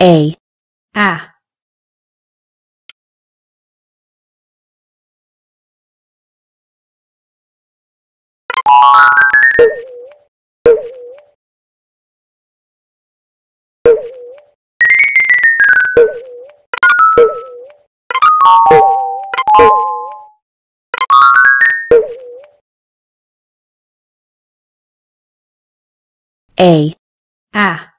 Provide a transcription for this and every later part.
A. A. A. A.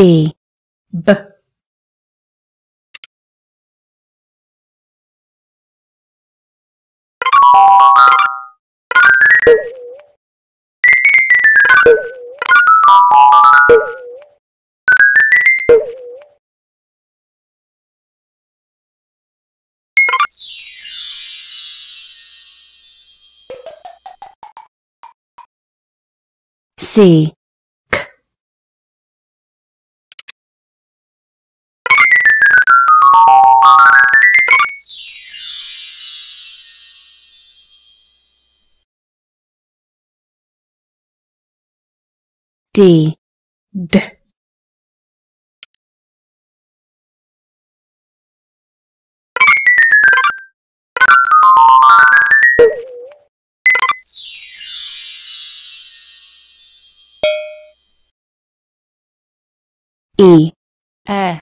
B. B. C. D. D. E. E. F.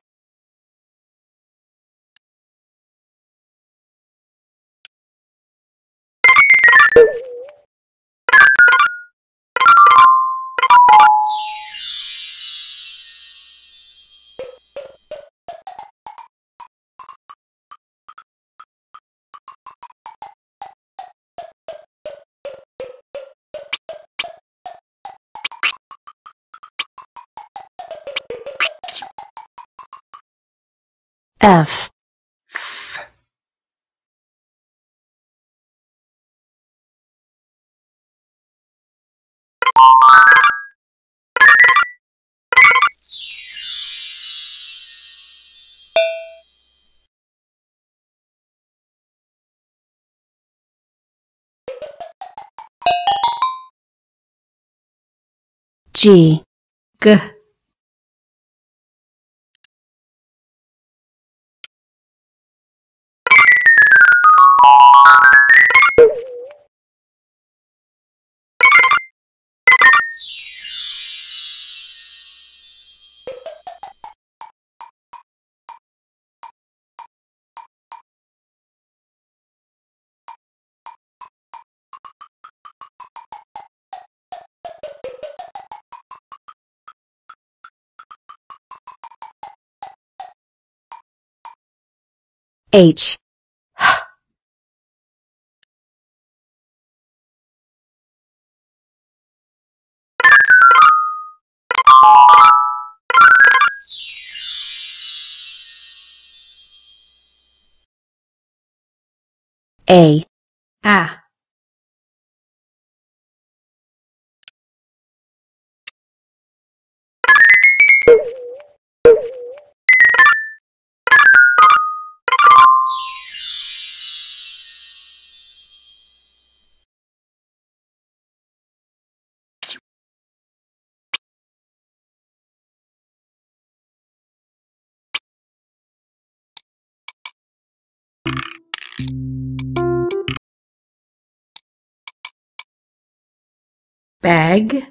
F. G. G. H. A. A. bag.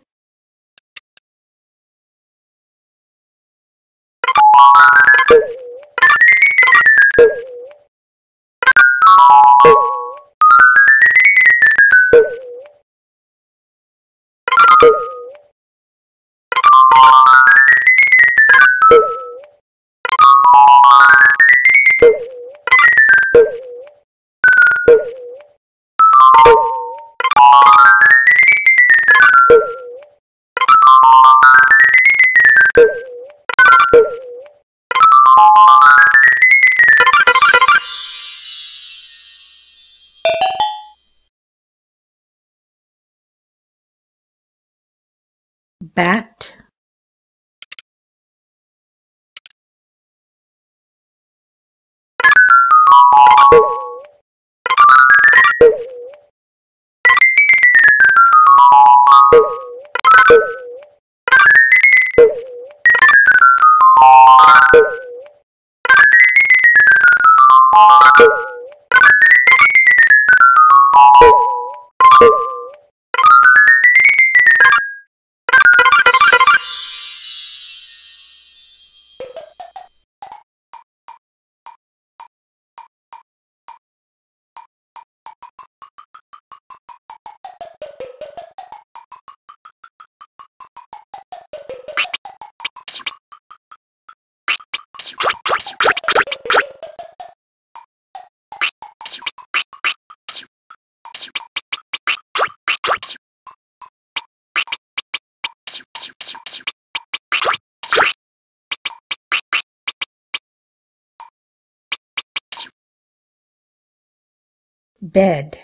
Bat, bed,